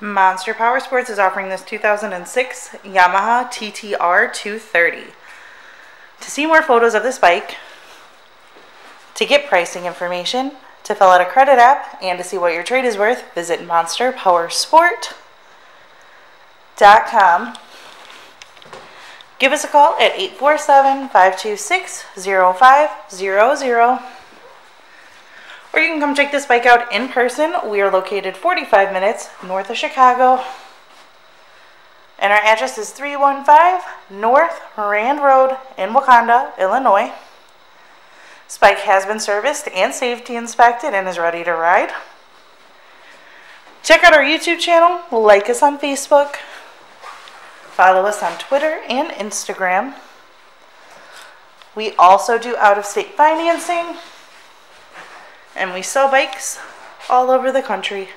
Monster Power Sports is offering this 2006 Yamaha TTR 230. To see more photos of this bike, to get pricing information, to fill out a credit app, and to see what your trade is worth, visit monsterpowersport.com. Give us a call at 847 526 0500. Or you can come check this bike out in person. We are located 45 minutes north of Chicago. And our address is 315 North Rand Road in Wauconda, Illinois. This bike has been serviced and safety inspected and is ready to ride. Check out our YouTube channel, like us on Facebook, follow us on Twitter and Instagram. We also do out of state financing and we sell bikes all over the country.